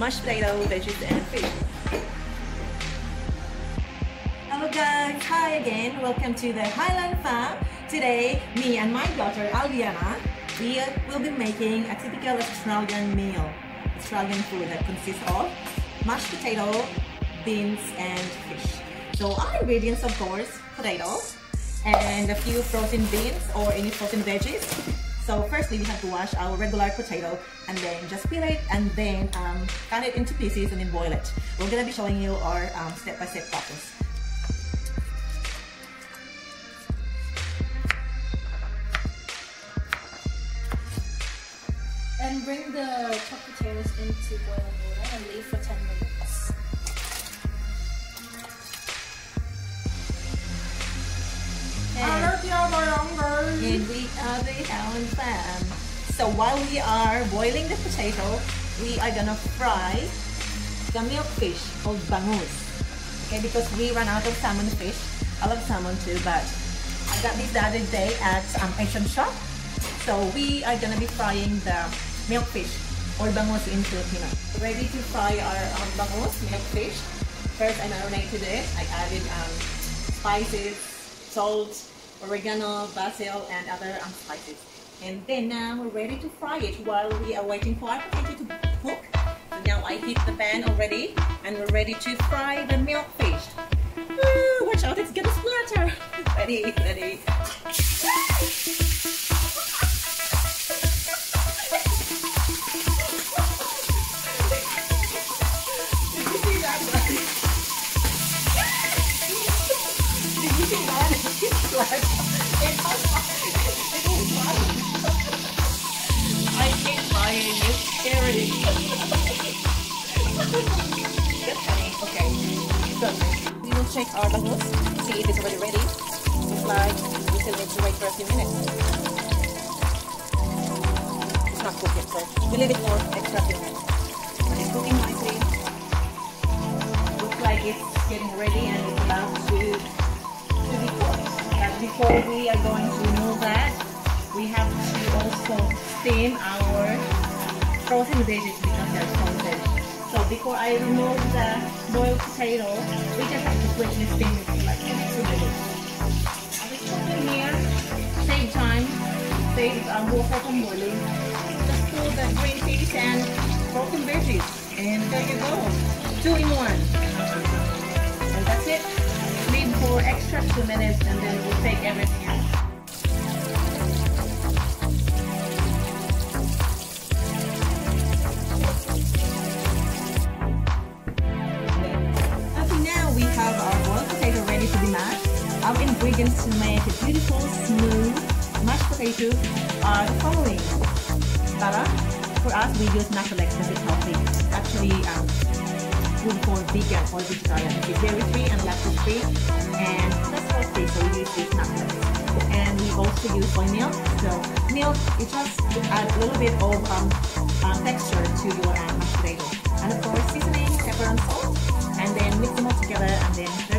mashed potato, veggies, and fish. Hello guys, hi again. Welcome to the Highland Farm. Today, me and my daughter Alviana, we will be making a typical Australian meal. Australian food that consists of mashed potato, beans, and fish. So our ingredients, of course, potato, and a few frozen beans or any frozen veggies. So firstly, we have to wash our regular potato and then just peel it and then um, cut it into pieces and then boil it. We're gonna be showing you our um, step-by-step -step process. And bring the chopped potatoes into boiling water and leave for 10 minutes. The Highland So while we are boiling the potato, we are gonna fry the milk fish called bangus. Okay, because we ran out of salmon fish. I love salmon too, but I got this the other day at um, Asian shop. So we are gonna be frying the milk fish or bangus in Filipino. Ready to fry our um, bangus, milk fish. First, I marinated it. I added um, spices, salt, oregano, basil, and other um, spices. And then now we're ready to fry it while we are waiting for our potato to cook. Now I heat the pan already and we're ready to fry the milk fish. Ooh, watch out, it's gonna splatter. ready, ready. I Okay. We will check our bangus. See if it's already ready. Looks like we still need to wait for a few minutes. It's not cooked yet, so we leave it for extra few minutes. It's cooking nicely. Looks like it's getting ready and it's about to to be cooked. But before we are going to remove that, we have to also steam our frozen veggies because they're frozen. So before I remove the boiled potato, we just have to put steam it for like two minutes. I was cooking here, save time, save um, water from boiling. Just put the green peas and frozen veggies, and there you go, two in one. And that's it. Leave for extra two minutes, and then we'll take everything out. Ingredients to make a beautiful, smooth mashed potato are the following. Butter. For us, we use Nuttelex because it's healthy. Actually, um, good for vegan or vegetarian. It's dairy free and lactose free and cholesterol free, so we use these nuts. And we also use soy milk. So milk, it just add a little bit of um, uh, texture to your um, mashed potato. And of course, seasoning, pepper and salt. And then mix them all together and then